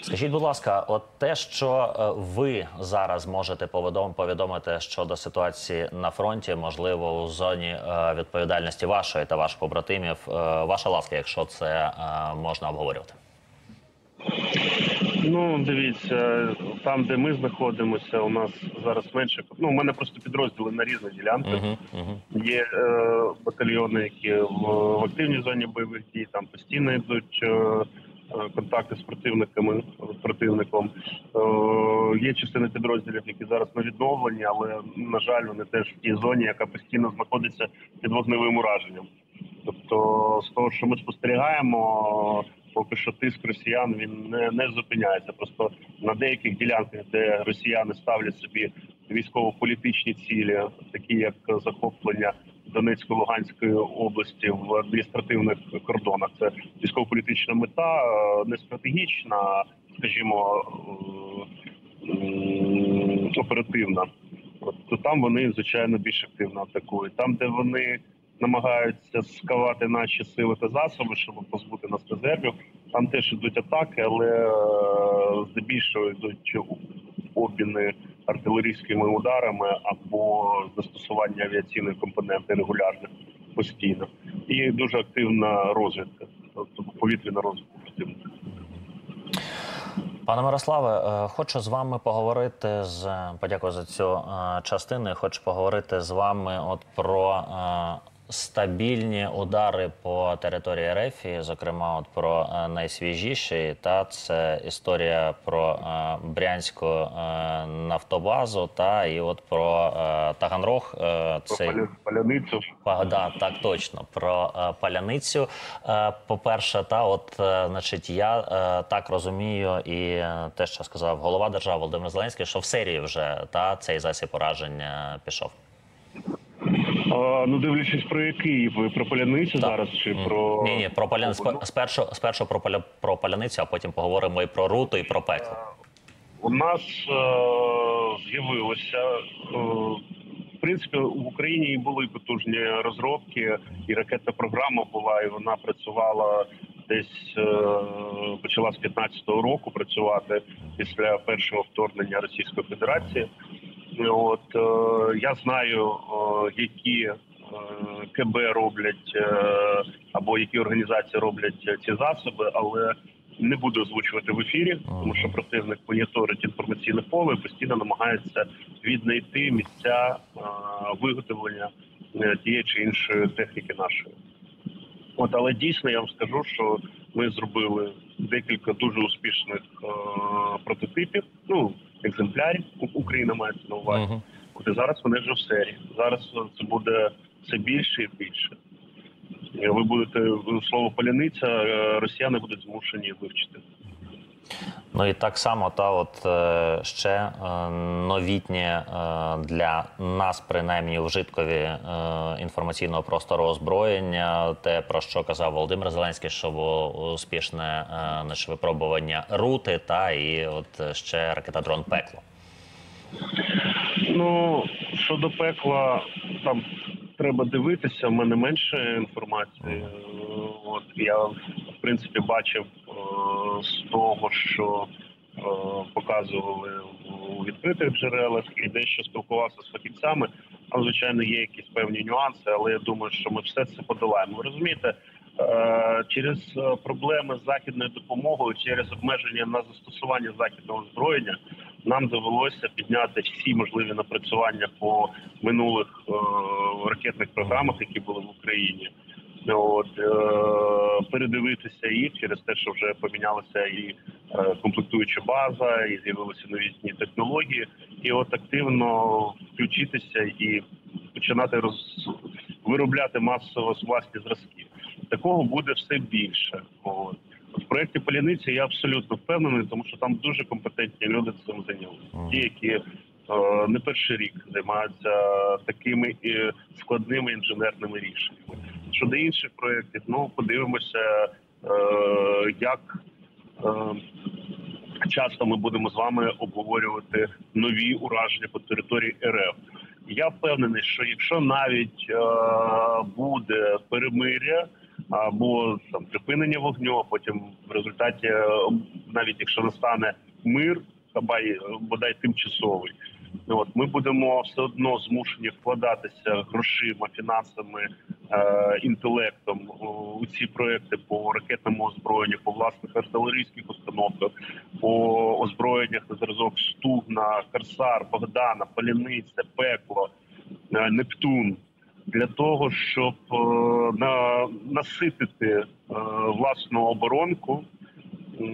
Скажіть, будь ласка, от те, що е, ви зараз можете повідом- повідомити щодо ситуації на фронті, можливо, у зоні е, відповідальності вашої та ваших побратимів, е, ваша ласка, якщо це можна обговорювати. Ну, дивіться, там, де ми знаходимося, у нас зараз менше. Ну, у мене просто підрозділи на різних ділянках. Угу, угу. Є е, батальйони, які в, в активній зоні бойових дій, там постійно йдуть е, контакти з противниками з противником. Е, є частина підрозділів, які зараз на відновленні, але на жаль, вони теж в тій зоні, яка постійно знаходиться під вогневим ураженням. Тобто, з того, що ми спостерігаємо, поки що тиск росіян він не, не зупиняється. Просто на деяких ділянках, де росіяни ставлять собі військово-політичні цілі, такі як захоплення Донецько-Луганської області в адміністративних кордонах, це військово-політична мета, е, не стратегічна, скажімо, е, оперативна. То там вони звичайно більш активно атакують. Там, де вони намагаються скавати наші сили та засоби, щоб позбути нас резервів. Там теж йдуть атаки, але е, здебільшого йдуть обміни артилерійськими ударами або застосування авіаційної компоненти регулярно постійно. І дуже активна розвідка, тобто повітряна розвідка постійно. Пане Мирославе, е, хочу з вами поговорити з подякую за цю е, частину. Хочу поговорити з вами от про е, стабільні удари по території РФ, зокрема, от про е, найсвіжіші. Та це історія про е, брянську е, нафтобазу, та і от про Таганрог. Цей паля- паляницю Па- Да, так точно про паляницю. Е, по-перше, та от значить, я так розумію, і те, що сказав голова держави Володимир Зеленський, що в серії вже та цей засіб пораження пішов. А, ну дивлячись про який ви про паляницю Так. зараз чи про Ні, ні, про паляницю Ну, спершу, спершу про поля про паляницю, а потім поговоримо і про руту, і про пекло. У нас е, з'явилося е, в принципі в Україні були потужні розробки, і ракетна програма була, і вона працювала десь е, почала з 15-го року працювати після першого вторгнення Російської Федерації. І От е, я знаю, е, які е, КБ роблять е, або які організації роблять е, ці засоби, але не буду озвучувати в ефірі, тому що противник моніторить інформаційне поле і постійно намагається віднайти місця е, виготовлення е, тієї чи іншої техніки нашої. От, але дійсно я вам скажу, що ми зробили декілька дуже успішних е, прототипів, ну екземплярів. Україна мається на увазі. Мгм. От і зараз вони вже в серії. Зараз це буде все більше і більше. Ви будете слово паляниця, е, росіяни будуть змушені вивчити. Ну і так само, та от е, ще е, новітнє е, для нас, принаймні, вжиткові е, інформаційного простору озброєння. Те про що казав Володимир Зеленський, що було успішне наше випробування рути, та і от ще ракета дрон пекло. Ну щодо пекла, там треба дивитися. в мене менше інформації. От я в принципі бачив з того, що е, показували у відкритих джерелах, і дещо спілкувався з фахівцями. Там, звичайно, є якісь певні нюанси, але я думаю, що ми все це подолаємо. Ви розумієте, е, через е, проблеми з західною допомогою, через обмеження на застосування західного озброєння, нам довелося підняти всі можливі напрацювання по минулих ракетних програмах, які були в Україні. От е, передивитися їх через те, що вже помінялася і е, комплектуюча база, і з'явилися новітні технології, і от активно включитися і починати роз виробляти масово власні зразки. Такого буде все більше. От. В проєкті Поляниці я абсолютно впевнений, тому що там дуже компетентні люди цим зайнялися. Ті, які е, не перший рік займаються такими складними інженерними рішеннями. Щодо інших проєктів, ну подивимося, е, як е, часто ми будемо з вами обговорювати нові ураження по території РФ. Я впевнений, що якщо навіть е, буде перемиря або там припинення вогню, а потім в результаті навіть якщо настане мир, хабай бодай тимчасовий. От ми будемо все одно змушені вкладатися грошима, фінансами, інтелектом у ці проекти по ракетному озброєнню, по власних артилерійських установках, по озброєннях на зразок Стугна, Корсар, Богдана, Паляниця, Пекло, е, Нептун. Для того щоб е, на, наситити е, власну оборонку, е,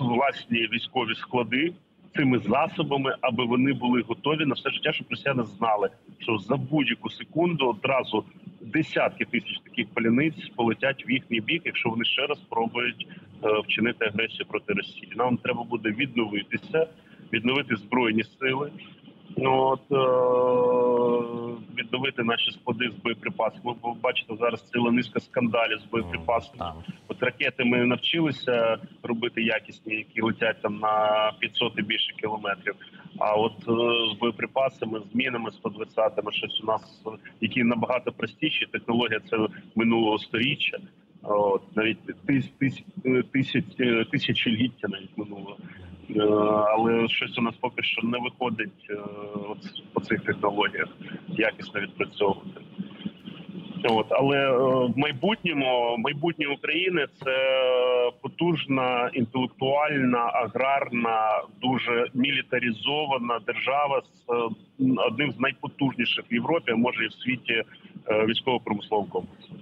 власні військові склади цими засобами, аби вони були готові на все життя, щоб росіяни знали, що за будь-яку секунду одразу десятки тисяч таких паляниць полетять в їхній бік, якщо вони ще раз спробують е, вчинити агресію проти Росії. Нам треба буде відновитися, відновити збройні сили. Ну от е- відновити наші склади з боєприпасами. Ви бачите зараз ціла низка скандалів з боєприпасами. От ракети ми навчилися робити якісні, які летять там на 500 і більше кілометрів. А от е, з боєприпасами, з мінами 120-ми, щось у нас, які набагато простіші. Технологія це минулого сторіччя. От навіть тис, тис, е, тисяч, е, тисячоліття навіть минулого. Але щось у нас поки що не виходить от по цих технологіях якісно відпрацьовувати. От, але в майбутньому майбутнє України це потужна, інтелектуальна, аграрна, дуже мілітаризована держава з е, одним з найпотужніших в Європі, а може і в світі е, військово-промислового комплексу.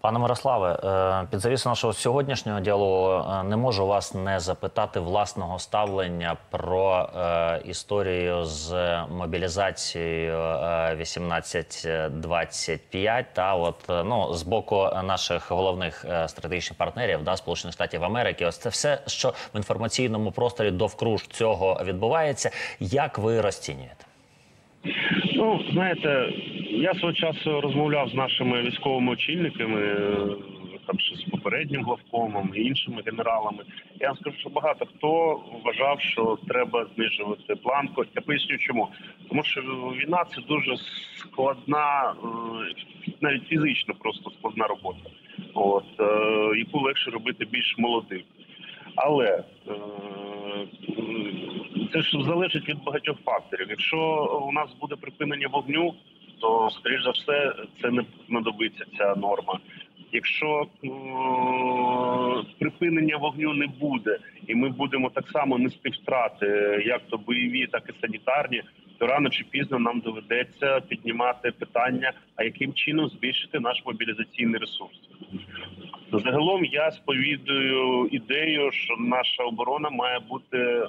Пане Мирославе, е, під завісу нашого сьогоднішнього діалогу е, не можу вас не запитати власного ставлення про е, історію з мобілізацією е, 1825 та от ну з боку наших головних стратегічних партнерів да Сполучених Штатів Америки. Ось це все, що в інформаційному просторі довкруж цього відбувається. Як ви розцінюєте? Ну, знаєте, я свого часу розмовляв з нашими військовими очільниками, е, там ще з попереднім главкомом і іншими генералами. Я вам скажу, що багато хто вважав, що треба знижувати планку. Я поясню, чому тому, що війна це дуже складна, е, навіть фізично просто складна робота. От е, яку легше робити більш молодим. Але це ж залежить від багатьох факторів. Якщо у нас буде припинення вогню, то скоріш за все це не знадобиться ця норма. Якщо е, припинення вогню не буде, і ми будемо так само нести втрати, як то бойові, так і санітарні, то рано чи пізно нам доведеться піднімати питання, а яким чином збільшити наш мобілізаційний ресурс. Загалом я сповідую ідею, що наша оборона має бути е,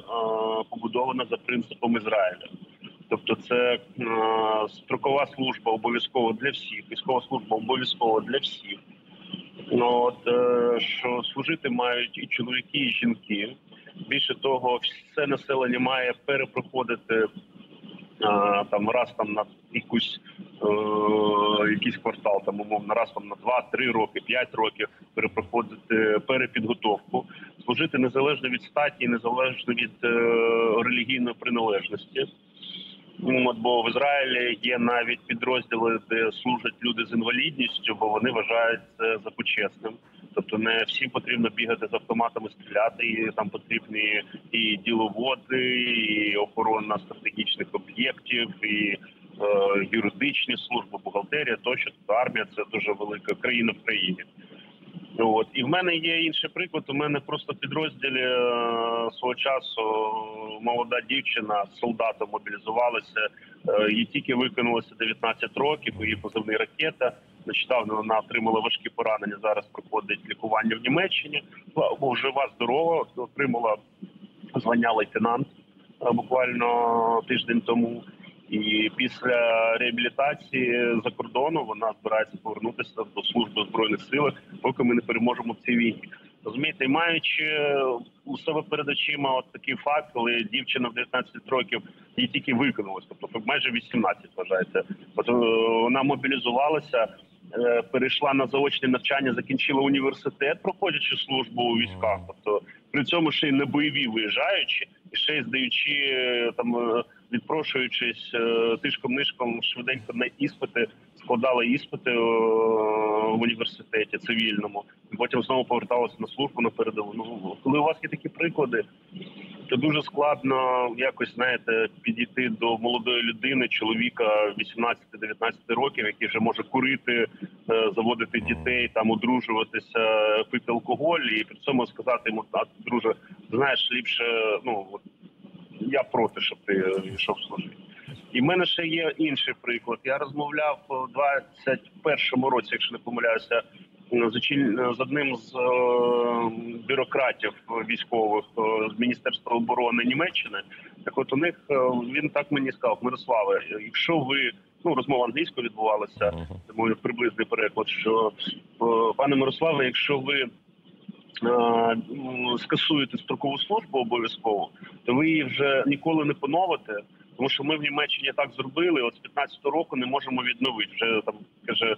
побудована за принципом Ізраїля. Тобто, це е, строкова служба обов'язково для всіх, військова служба обов'язково для всіх. Ну, от, е, що служити мають і чоловіки, і жінки. Більше того, все населення має перепроходити а, там раз там на якусь е, якийсь квартал, там умовно, раз там на 2-3 роки, 5 років перепроходити перепідготовку, служити незалежно від статі, незалежно від е, релігійної приналежності. От, бо в Ізраїлі є навіть підрозділи, де служать люди з інвалідністю, бо вони вважають це за почесним. Тобто не всім потрібно бігати з автоматами, стріляти. І там потрібні і діловоди, і охорона стратегічних об'єктів, і е, юридичні служби, бухгалтерія тощо армія це дуже велика країна в країні. От і в мене є інший приклад. У мене просто в підрозділі е, свого часу молода дівчина з солдатом мобілізувалася. Е, їй тільки виконалося 19 років. Її позивний ракета. Нещодавно вона отримала важкі поранення. Зараз проходить лікування в Німеччині. Бо жива здорова, отримала звання лейтенант е, буквально тиждень тому. І після реабілітації за кордону вона збирається повернутися до служби збройних силах, поки ми не переможемо в цій війні. Розумієте, маючи у себе перед очима от такий факт, коли дівчина в 19 років їй тільки виконалось, тобто майже 18, вважається. От е, вона мобілізувалася, е, перейшла на заочне навчання, закінчила університет, проходячи службу у військах. Тобто при цьому ще й не бойові виїжджаючи, і ще й здаючи е, там. Відпрошуючись е, тишком нишком швиденько на іспити, складала іспити е, в університеті цивільному, і потім знову поверталися на службу на передову. Ну коли у вас є такі приклади, то дуже складно якось знаєте підійти до молодої людини, чоловіка 18-19 років, який вже може курити, е, заводити дітей, там одружуватися, пити алкоголь, і при цьому сказати йому так, друже, знаєш, ліпше ну я проти, щоб ти е, йшов служити. І в мене ще є інший приклад. Я розмовляв у 21-му році, якщо не помиляюся, з з одним з е, бюрократів військових е, з Міністерства оборони Німеччини. Так от у них е, він так мені сказав, Мирославе, якщо ви ну розмова англійською відбувалася, тому приблизний переклад, що е, пане Мирославе, якщо ви е, скасуєте строкову службу обов'язково, то ви її вже ніколи не поновите. Тому що ми в Німеччині так зробили. От з 15-го року не можемо відновити. Вже там каже, е,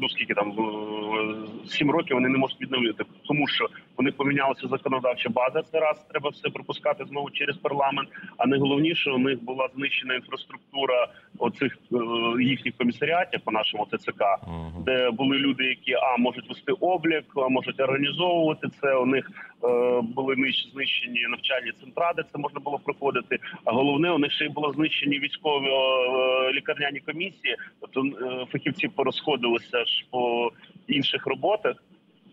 ну скільки там е, сім років вони не можуть відновити, тому що вони помінялася законодавча база. Це раз треба все пропускати знову через парламент. А найголовніше у них була знищена інфраструктура оцих е, їхніх комісаріатів по нашому ТЦК де були люди, які а можуть вести облік, а можуть організовувати це. У них е, були знищені навчальні центра, де це можна було проходити. А головне, у них ще й було знищені військові е, лікарняні комісії. Тобто е, фахівці порозходилися ж по інших роботах.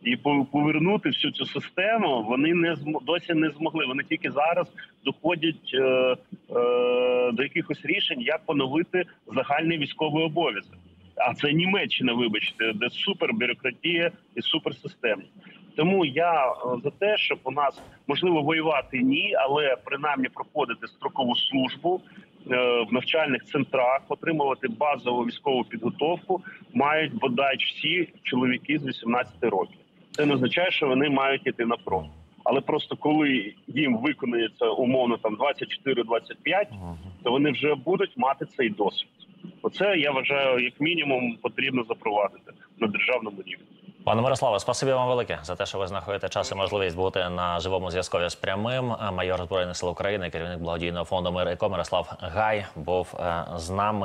І по- повернути всю цю систему вони не досі не змогли. Вони тільки зараз доходять е, е, до якихось рішень, як поновити загальний військовий обов'язок. А це Німеччина, вибачте, де супер бюрократія і суперсистемність. Тому я е, за те, щоб у нас можливо воювати ні, але принаймні проходити строкову службу е, в навчальних центрах, отримувати базову військову підготовку, мають бодай всі чоловіки з 18 років. Це не означає, що вони мають іти на фронт. Але просто коли їм виконується умовно там 24-25, то вони вже будуть мати цей досвід. Оце я вважаю, як мінімум, потрібно запровадити на державному рівні. Пане Мирославе, спасибі вам велике за те, що ви знаходите час і можливість бути на живому зв'язкові з прямим. Майор Збройних сил України, керівник благодійного фонду Мир і Ко Мирослав Гай був е, з нами.